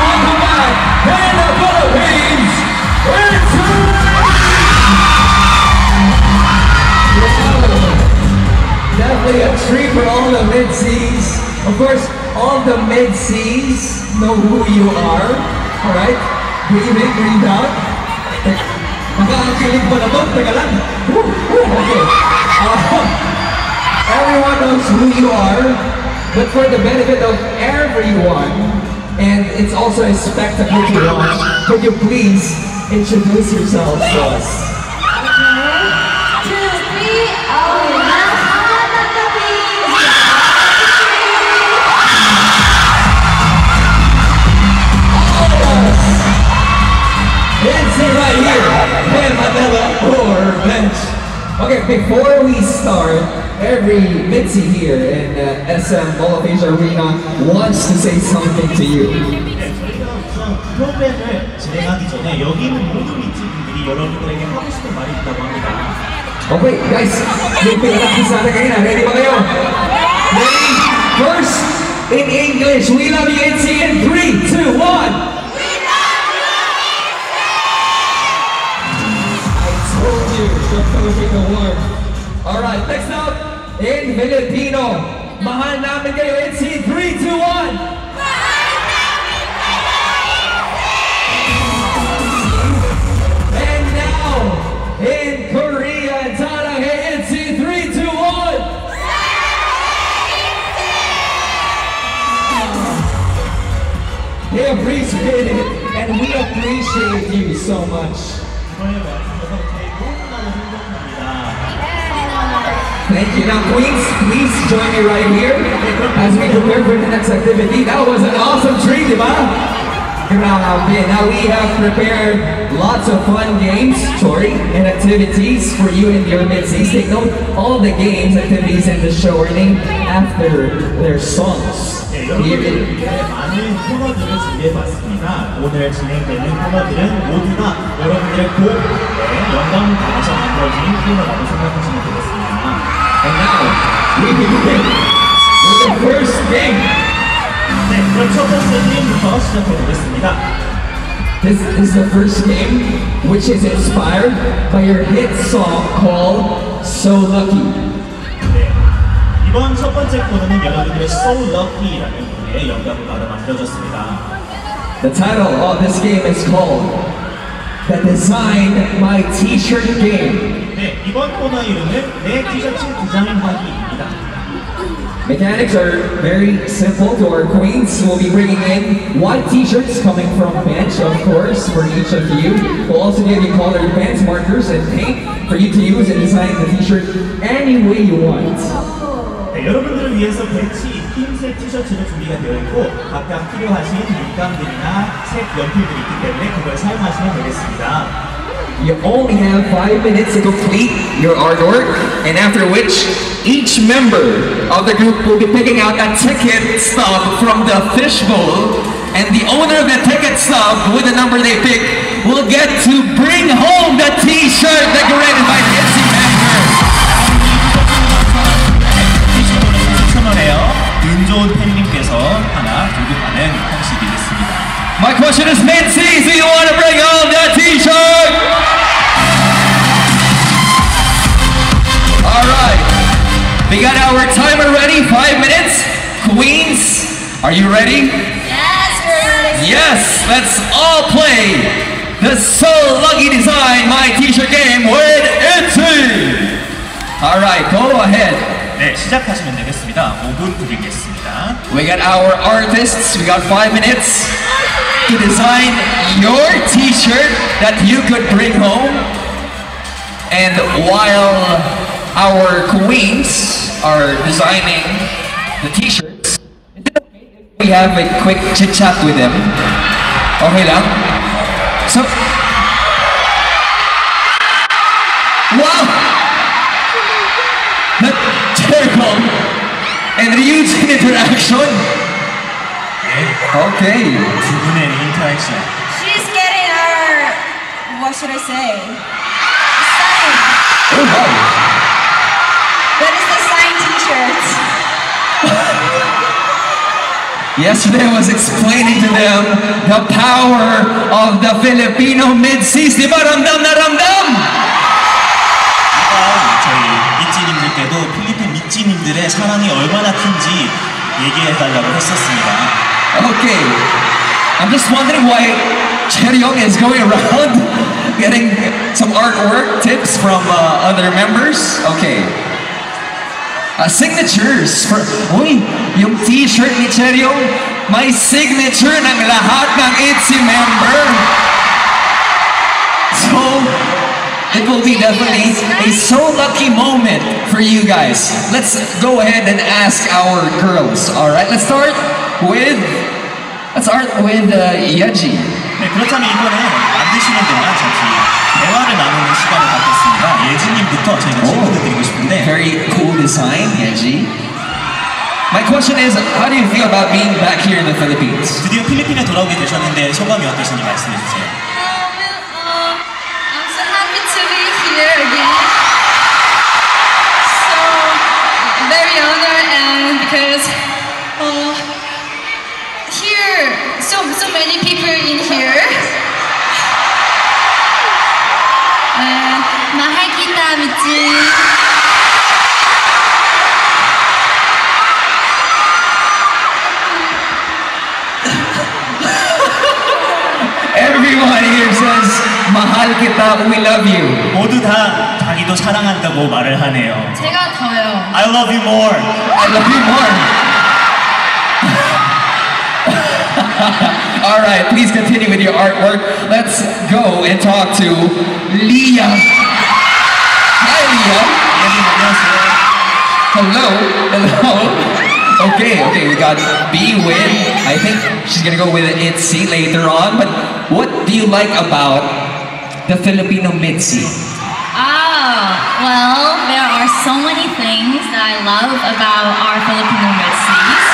welcome back Philippines, Definitely a treat for all the MIDZY. Of course, all the MIDZY know who you are. Alright? Uh, everyone knows who you are, but for the benefit of everyone, and it's also a spectacle to watch, could you please introduce yourselves to us? Okay, before we start, every MIDZY here in uh, SM Asia Arena wants to say something to you. 네, 저희가 Okay, guys, ready? Ready? First, in English, we love you, Itzy, in 3, 2, 1! Alright, next up, in Filipino, mahal namin kayo, Itzy, 3, 2, 1. And now, in Korea, Tanahe, Itzy, 3, 2, 1. They appreciate it, and we appreciate you so much. Thank you. Now, Queens, please join me right here as we prepare for the next activity. That was an awesome treat, di ba? Grabe. Now, we have prepared lots of fun games, Tori, and activities for you and your MIDZYs. Take note, all the games, activities, and the show are named after their songs. 많은 오늘 진행되는 모두가 여러분들의 생각하시면 되겠습니다. And now, we begin with the first game. 네, 그럼 첫 번째 게임부터 시작해보겠습니다. This is the first game, which is inspired by your hit song called So Lucky. 네. 이번 첫 번째 코너는 여러분들의 So Lucky라는 노래의 영감을 받아 만들어졌습니다. The title of this game is called The Design My T-Shirt Game. 네, 이번 코너 이름은 내 티셔츠 디자인하기입니다. Mechanics are very simple to our queens. We'll be bringing in white t-shirts coming from bench, of course, for each of you. We'll also give you colored pens, markers, and paint for you to use and design the t-shirt any way you want. 네, 여러분들을 위해서 배치 흰색 티셔츠로 준비가 되어 있고 각각 필요하신 물감들이나 색 연필들이 있기 때문에 그걸 사용하시면 되겠습니다. You only have five minutes to complete your artwork, and after which, each member of the group will be picking out a ticket stub from the fishbowl, and the owner of the ticket stub with the number they pick will get to bring home the t-shirt decorated by the 좋은 팬님께서 하나 들고 가는 형식이겠습니다. My question is, Mitzi, do you want to bring home the t-shirt? All right. We got our timer ready, five minutes. Queens, are you ready? Yes, we're ready. Yes, let's all play the So Lucky Design My T-shirt game with Itzy. All right, go ahead. 네, 시작하시면 되겠습니다. 5분 드리겠습니다. We got our artists. We got five minutes to design your T-shirt that you could bring home. And while our queens are designing the T-shirts, is it okay if we have a quick chit chat with them? Okay lang? So, wow! huge interaction. Okay. 두분의 interaction. She's getting her, what should I say? Sign. What is the sign t-shirt. Yesterday I was explaining to them the power of the Filipino MIDZY. Di ba ramdam na ramdam? 저희 이진님들께도 사랑이 얼마나 큰지 얘기해달라고 했었습니다. Okay. I'm just wondering why Chaeryeong is going around getting some artwork tips from uh, other members. Okay. Uh, signatures for... Uy, yung t-shirt ni Chaeryeong signature ng lahat ng ITZY member. So, it will be definitely a so lucky moment for you guys. Let's go ahead and ask our girls. All right, let's start with, let's start with uh, Yeji. 네, 그렇다면 이번에 만드시는 동안 잠시 대화를 나누는 시간을 갖겠습니다. 예지님부터 저희가 oh, 질문을 드리고 싶은데 Very cool design, 예지. My question is, how do you feel about being back here in the Philippines? 드디어 필리핀에 돌아오게 되셨는데 소감이 어떠신지 말씀해 주세요. Because uh, here so so many people in here. Uh, mahal kita, Michi. Everyone here says, mahal kita, we love you. 모두 다 자기도 사랑한다고 말을 하네요. 제가 더요. I love you more. I love you more. All right, please continue with your artwork. Let's go and talk to Lia. Hi, Lia. Hello. Hello. Okay, okay, we got B win. I think she's gonna go with an later on, but what do you like about the Filipino MIDZY? Ah, well, so many things that I love about our Filipino MIDZYs.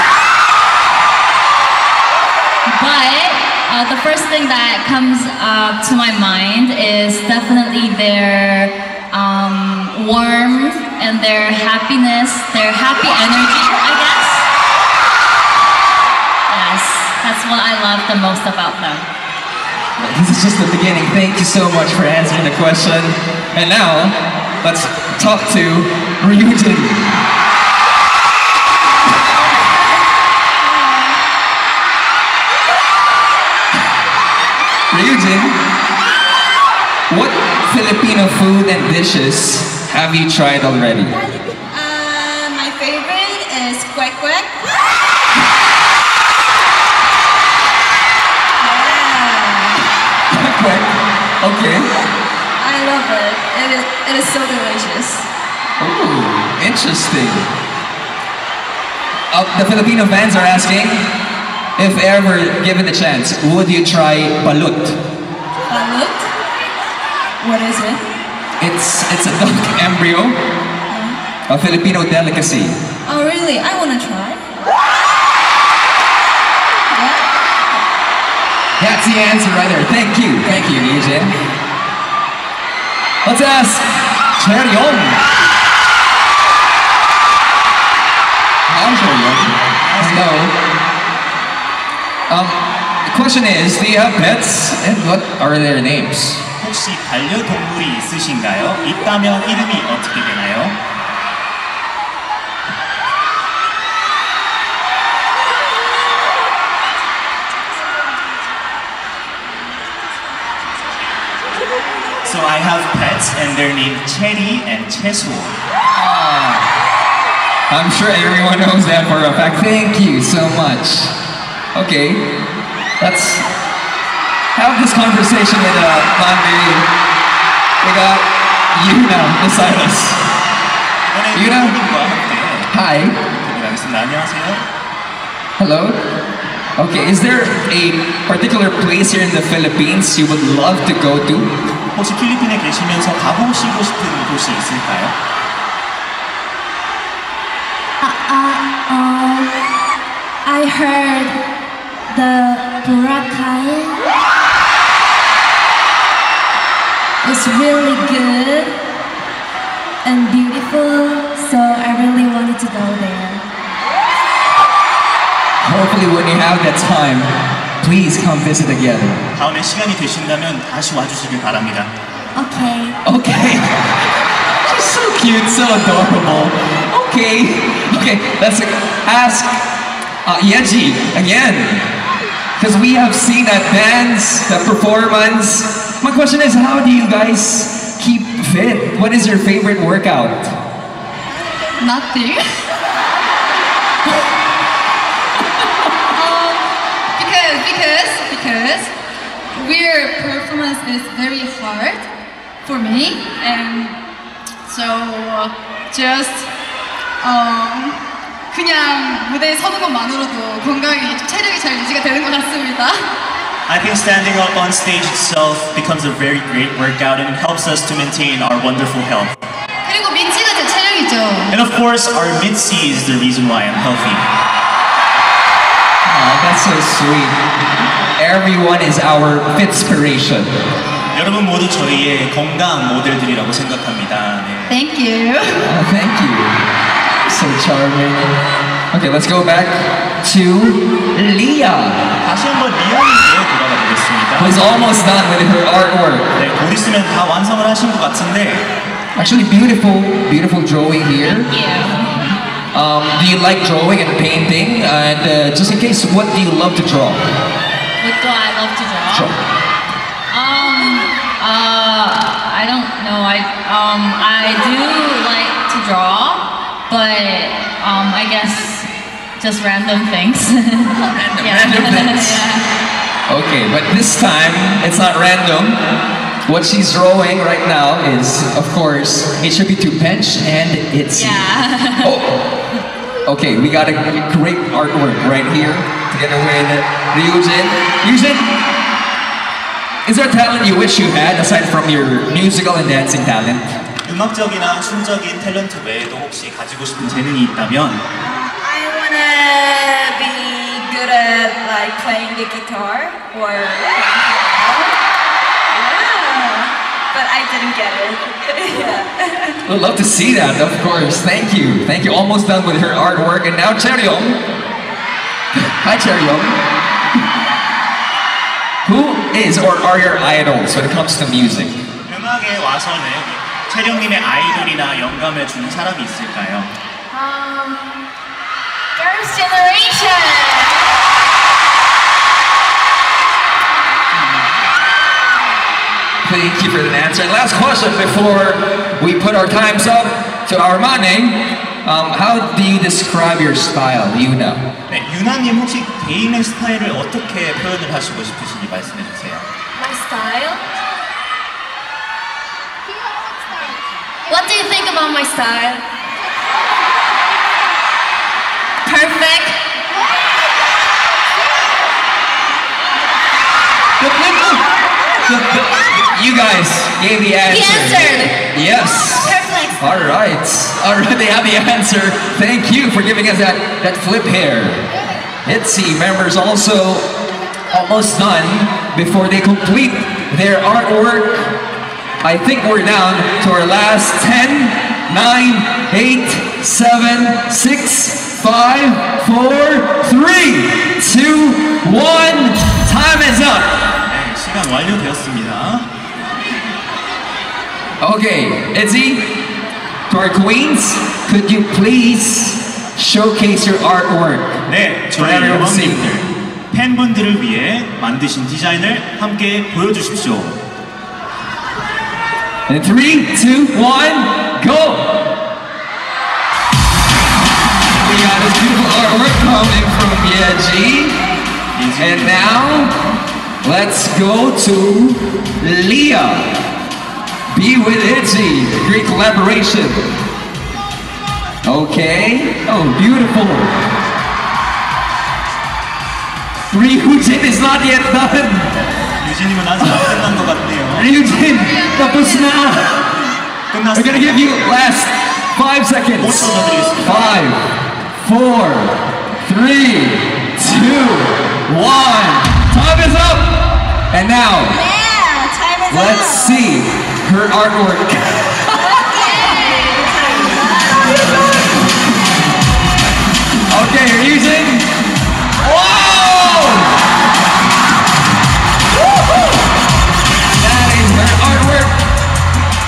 But uh, the first thing that comes uh, to my mind is definitely their um, warmth and their happiness, their happy energy, I guess. Yes, that's what I love the most about them. This is just the beginning. Thank you so much for answering the question. And now, let's talk to Ryujin. Ryujin, what Filipino food and dishes have you tried already? Uh, my favorite is quack quack. It is, so delicious. Ooh, interesting. Uh, the Filipino fans are asking, if ever given the chance, would you try balut? Balut? What is it? It's it's a duck embryo, a Filipino delicacy. Oh, really? I want to try. Yeah? That's the answer right there. Thank you, thank you, Ryujin. Let's ask Cheryong. Hi, Cheryong. Hello. Um, the question is, do you have pets, and what are their names? 혹시 반려동물이 있으신가요? 있다면 이름이 어떻게 they're named Teddy and Tessel. Ah. I'm sure everyone knows that for a fact. Thank you so much. Okay, let's have this conversation with uh, private. We got Yuna beside us. Yuna? Hi. Hello. Okay, is there a particular place here in the Philippines you would love to go to? 혹시 필리핀에 계시면서 가보시고 싶은 곳이 있을까요? Uh, uh, uh, I heard the Boracay is really good and beautiful, so I really wanted to go there. hopefully when you have that time, please come visit again. 다음에 시간이 되신다면 다시 와주시길 바랍니다. Okay. Okay. She's so cute, so adorable. Okay. Okay, let's ask uh, Yeji again. Because we have seen that dance, that performance. My question is, how do you guys keep fit? What is your favorite workout? Nothing. because weird performance is very hard for me and so just um, 그냥 무대에 서는 것만으로도 건강이 체력이 잘 유지가 되는 것 같습니다. I think standing up on stage itself becomes a very great workout and it helps us to maintain our wonderful health. 그리고 민치가 제 체력이죠. And of course, our MIDZY is the reason why I'm healthy. Oh, that's so sweet. Everyone is our inspiration. 여러분 모두 저희의 건강 모델들이라고 생각합니다. Thank you. Oh, thank you. So charming. Okay, let's go back to Lia. 다시 한번 리아님께 돌아가 보겠습니다. Who's almost done with her artwork. 네, 곧 있으면 다 완성을 하신 것 같은데. Actually, beautiful, beautiful drawing here. Thank you. Um, do you like drawing and painting? And uh, just in case, what do you love to draw? What I love to draw? Sure. Um, uh, I don't know. I um, I do like to draw, but um, I guess just random things. random, random things. yeah. Okay, but this time it's not random. What she's drawing right now is, of course, it should be to bench and it's. Yeah. Oh. Okay, we got a great artwork right here together with Ryujin. Ryujin, is there a talent you wish you had aside from your musical and dancing talent? 음악적이나 춤적인 탤런트 외에도 혹시 가지고 싶은 재능이 있다면 I wanna be good at like playing the guitar or yeah, but I didn't get it. yeah. We'd love to see that, of course. Thank you. Thank you. Almost done with her artwork. And now Cheryong. Hi, Cheryong. Who is or are your idols when it comes to music? 음악에 와서는 채령님의 아이돌이나 영감을 주는 사람이 있을까요? Um, Girls' Generation. Thank you for that answer. And last question before we put our times up to our money. Um, how do you describe your style, you know? 네, 유나님 혹시 개인의 스타일을 어떻게 표현을 하시고 싶으신지 말씀해 주세요. My style. What do you think about my style? Perfect. You guys gave the answer. Yes. Perfect. All right. All right. They have the answer. Thank you for giving us that that flip hair. Itzy members also almost done before they complete their artwork. I think we're down to our last 10 nine, eight, seven, six, five, four, three, two, one. Time is up. 시간 완료되었습니다. Okay, Itzy, to our queens, could you please showcase your artwork? 네, 저희 여러분들 팬분들을 위해 만드신 디자인을 함께 보여주십시오. And three, two, one, go! We got this beautiful artwork coming from Yeji. And now, let's go to Lia. Be with Itzy. Great collaboration. Okay. Oh, beautiful. Ryujin is not yet done. 유진님은 아직 안 끝난 것 같네요. Ryujin, tapos na. We're gonna 끝났습니다. give you last five 5초 seconds. 더 드리겠습니다. Five, four, three, two, one. Time is up. And now, Yeah, time is let's up. see her artwork.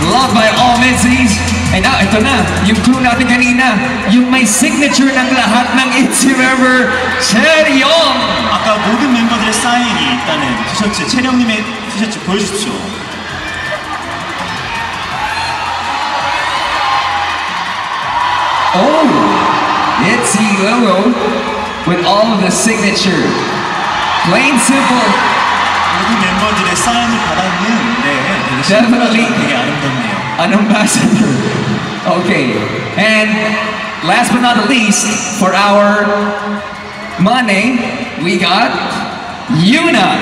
Love by all Menzies. And ah, ito na, yung clue natin kanina, yung may signature ng lahat ng ITZY member, 아까 모든 멤버들의 사인이 있다는 티셔츠, 체리형님의 티셔츠 보여주십시오. logo with all of the signature. Plain simple. 모든 멤버들의 사인을 받았는 네, 되게 Definitely. 신기하고 되게 아름답네요. an ambassador. Okay, and last but not the least, for our money, we got Yuna.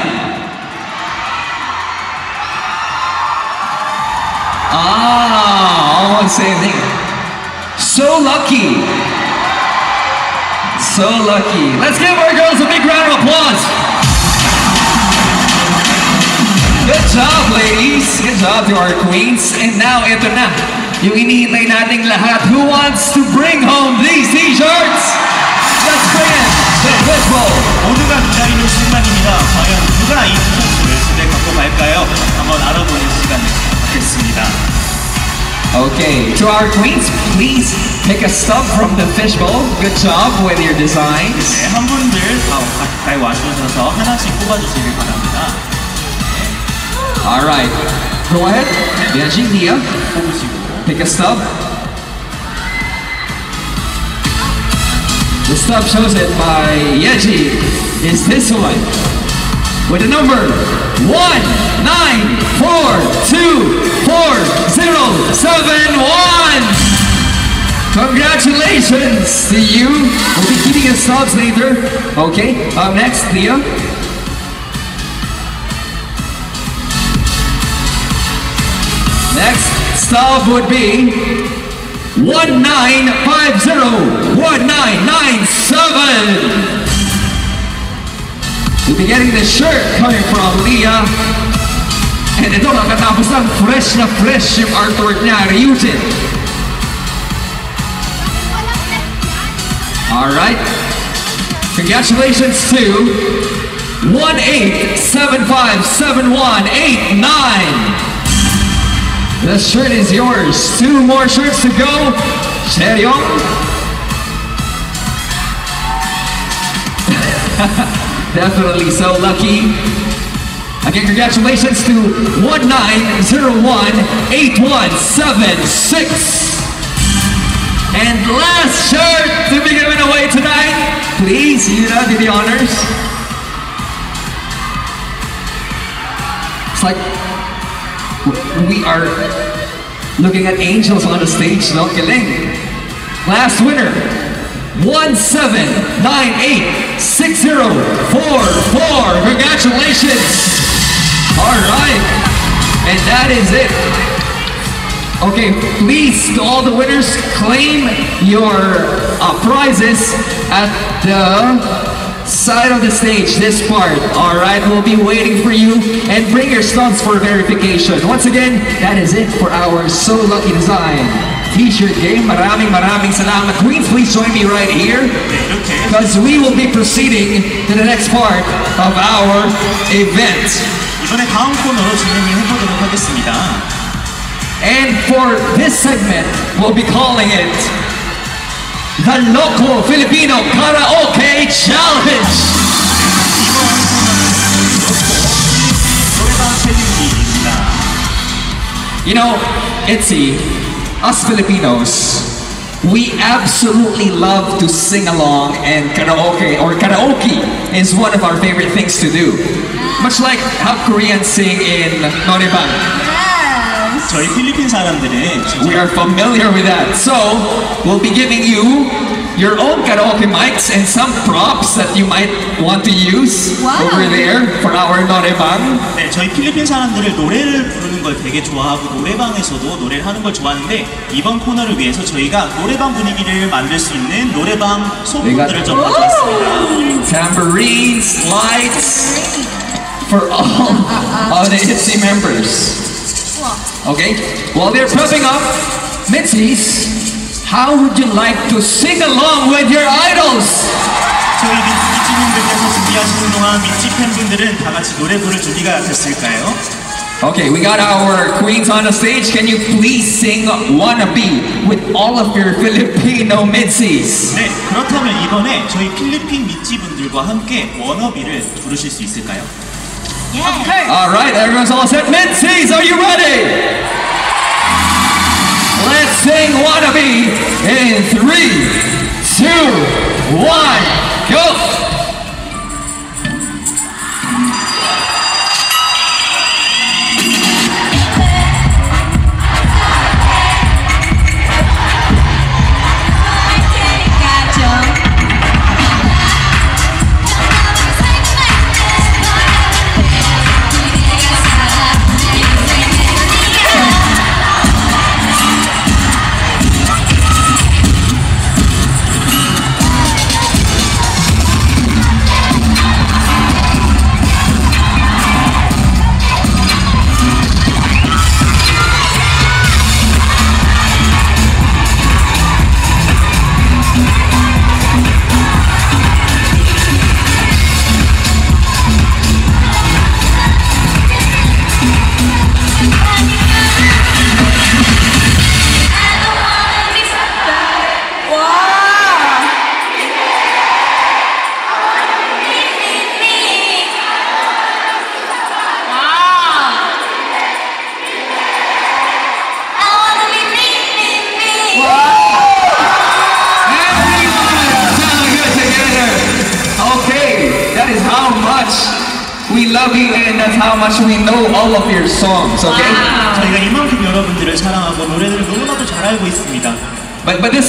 Ah, almost same thing. So lucky. So lucky. Let's give our girls a big round of applause. Good job, ladies. Good job to our queens. And now, ito na. Yung inihintay nating lahat. Who wants to bring home these t-shirts? Let's bring it. The football. 모두가 기다리는 순간입니다. 과연 누가 이 티셔츠를 집에 갖고 갈까요? 한번 알아보는 시간을 갖겠습니다. Okay, to our queens, please pick a stub from the fishbowl. Good job with your designs. 네, 한 분들 다 가까이 와주셔서 하나씩 뽑아주시길 바랍니다. All right. Go ahead. Benji, Nia, 뽑으시고. pick a stub. The stub shows it by Yeji is this one with the number 194247071. Congratulations to you. We'll be keeping your stubs later. Okay, up next, Lia. Next stub would be 19501997. You'll be getting the shirt coming from Lia. And ito, kakatapos lang, fresh na fresh yung artwork niya, Ryujin. Alright. Congratulations to 1875718 The shirt is yours. Two more shirts to go. Chaeryeong. Definitely so lucky. Again, congratulations to 19018176. And last shirt to be given away tonight. Please, Yuna, do the honors. It's like we are looking at angels on the stage, no. Last winner, 17986044. Congratulations. All right. And that is it. Okay, please, to all the winners, claim your uh, prizes at the side of the stage, this part. All right, we'll be waiting for you and bring your stubs for verification. Once again, that is it for our So Lucky Design t-shirt game. Maraming maraming salamat. Queens, please join me right here 네, 이렇게 because we will be proceeding to the next part of our event. 이번에 다음 코너로 진행을 해보도록 하겠습니다. And for this segment, we'll be calling it the Loco Filipino Karaoke Challenge. 노래방 챌린지입니다. You know, Itzy, us Filipinos, we absolutely love to sing along and karaoke, or karaoke is one of our favorite things to do. Much like how Koreans sing in noraebang. 저희 필리핀 사람들은 We are familiar with that. So, we'll be giving you your own karaoke mics and some props that you might want to use Wow. over there for our norebang. 네, 저희 필리핀 사람들을 노래를 부르는 걸 되게 좋아하고 노래방에서도 노래를 하는 걸 좋아하는데 이번 코너를 위해서 저희가 노래방 분위기를 만들 수 있는 노래방 소품들을 좀 가져왔습니다. Tambourines, lights for all of the ITZY members. Okay, while they're prepping up, Mitzi's, how would you like to sing along with your idols? 저희 미치님들께서 준비하시는 동안 미치 팬분들은 다 같이 노래 부를 준비가 됐을까요? Okay, we got our queens on the stage. Can you please sing Wannabe with all of your Filipino midsies? 네, 그렇다면 이번에 저희 필리핀 미찌 분들과 함께 워너비를 부르실 수 있을까요? Alright, everyone's all set. MIDZYs, are you ready? Let's sing Wannabe in three, two, one, go!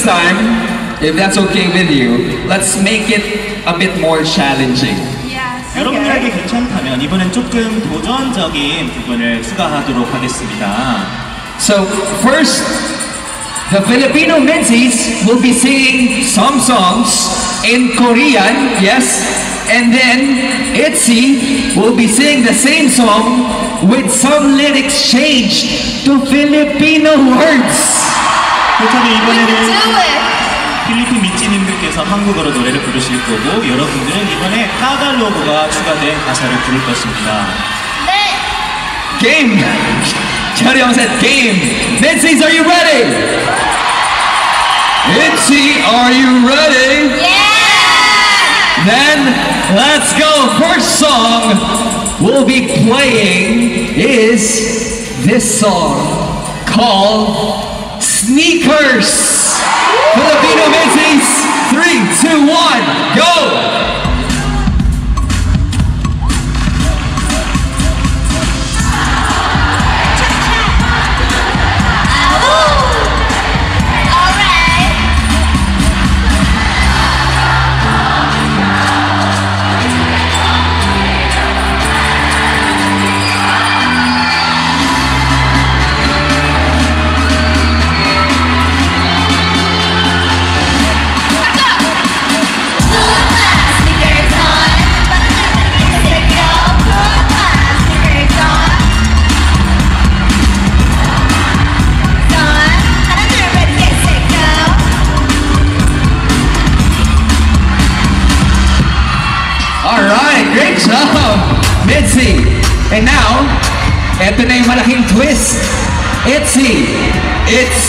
time, if that's okay with you, let's make it a bit more challenging. Yes. 여러분들에게 괜찮다면 이번엔 조금 도전적인 부분을 추가하도록 하겠습니다. So first, the Filipino Menzies will be singing some songs in Korean, yes, and then Itzy will be singing the same song with some lyrics changed to Filipino words. Can 이번에는. 필리핀 미찌님들께서 한국어로 노래를 부르실 거고 여러분들은 이번에 타갈로그가 추가된 가사를 부를 것입니다. Game. Cherry said game. Menzies, are you ready? Itzy, are you ready? Then let's go. First song we'll be playing is this song called Sneakers. Filipino Menzies, three,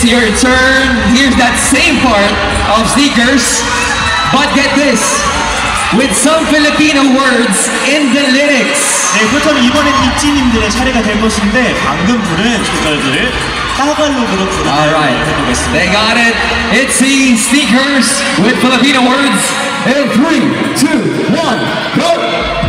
it's your turn. Here's that same part of sneakers. But get this, with some Filipino words in the lyrics. 네, 그렇다면 이번엔 이찌님들의 차례가 될 것인데 방금 부른 조절들을 타갈로그로 부르는 Alright, 걸 해보겠습니다. they got it. Itzy sneakers with Filipino words. In three, two, one, go!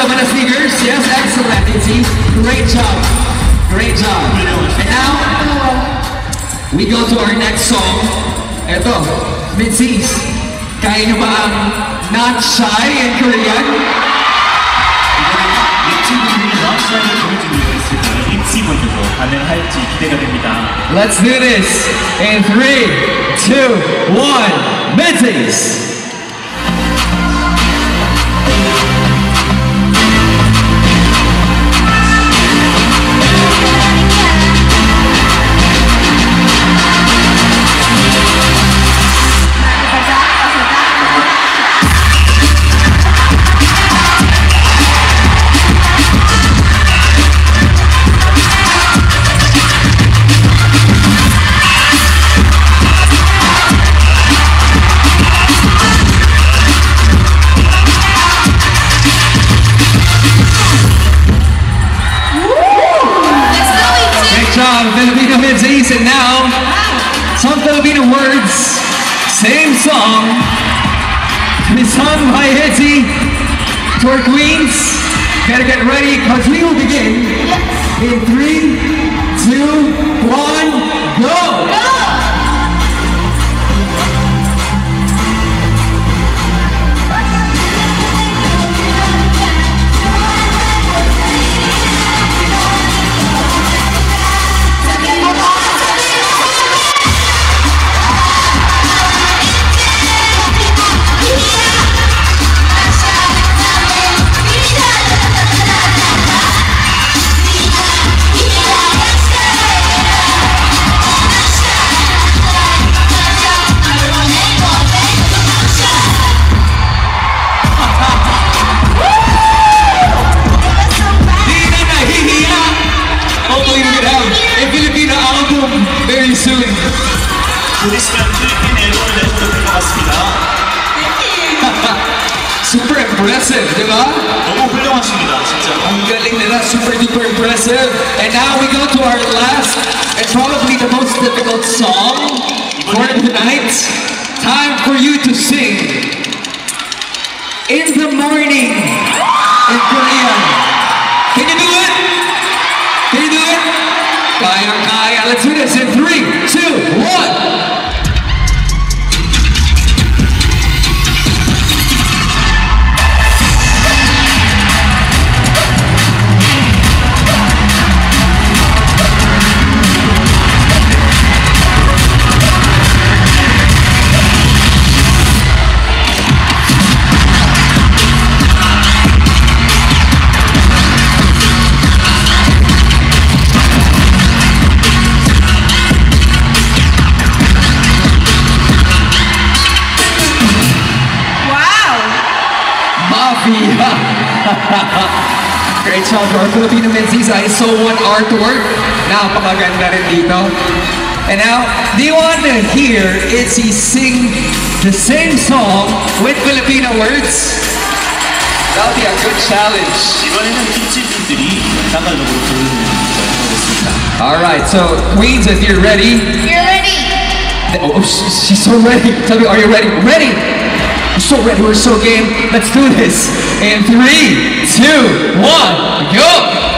the winner speakers. Yes, excellent, team. Great job. Great job. And now, we go to our next song. Ito, MIDZYs. Kaya nyo ba ang Not Shy in Korean? Let's do this in three, two, one, Mentees! from Haiheti for Queens. Better get ready because we will begin in three, now our Filipino Men's I saw So One Artwork. Napakaganda rin dito. And now, do you want to hear Itzy sing the same song with Filipino words? That'll be a good challenge. Alright, so Queens, if you're ready. You're ready. Oh, oh, she's so ready. Tell me, are you ready? Ready! So ready, we're so game. Let's do this. In three, two, one, go!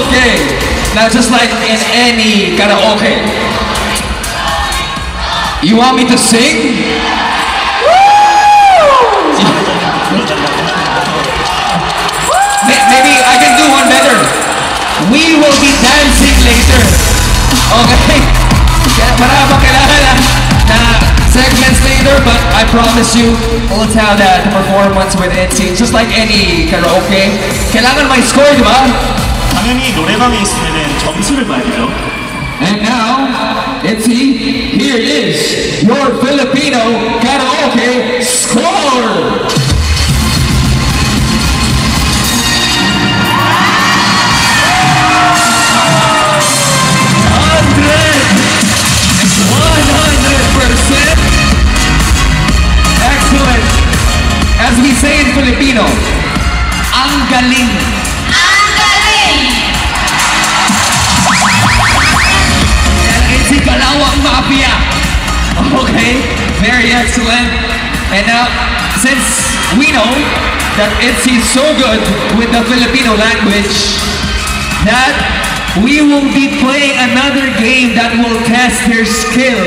Okay, game. Now just like in any karaoke. You want me to sing? Maybe I can do one better. We will be dancing later. Okay? Na, na segments later, but I promise you, we'll tell that the performance with NC, just like any karaoke. Kailangan my score, di ba? 당연히 노래방에 있으면 점수를 봐야죠. And now, NC, here it is, your Filipino karaoke score! percent Excellent. As we say in Filipino, ang galing. Ang galing! Kalawang Mafia. Okay, very excellent. And now, since we know that it's so good with the Filipino language, that we will be playing another game that will test your skill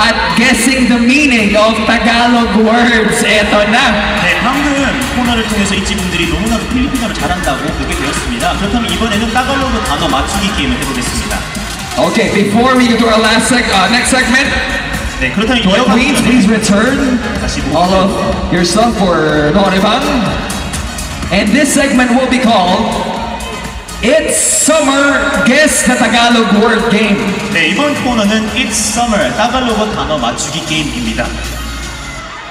at guessing the meaning of Tagalog words. Eto na. 네, 방금 코너를 통해서 이찌분들이 너무나도 필리핀어를 잘한다고 보게 되었습니다. 그렇다면 이번에는 따갈로그 단어 맞추기 게임을 해보겠습니다. Okay, before we get to our last seg uh, next segment, 네, 그렇다면 please, please return all of your stuff for noraebang? And this segment will be called It's Summer Guess the Tagalog Word Game. 네, 이번 코너는 It's Summer Tagalog 단어 맞추기 게임입니다.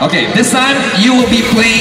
Okay, this time you will be playing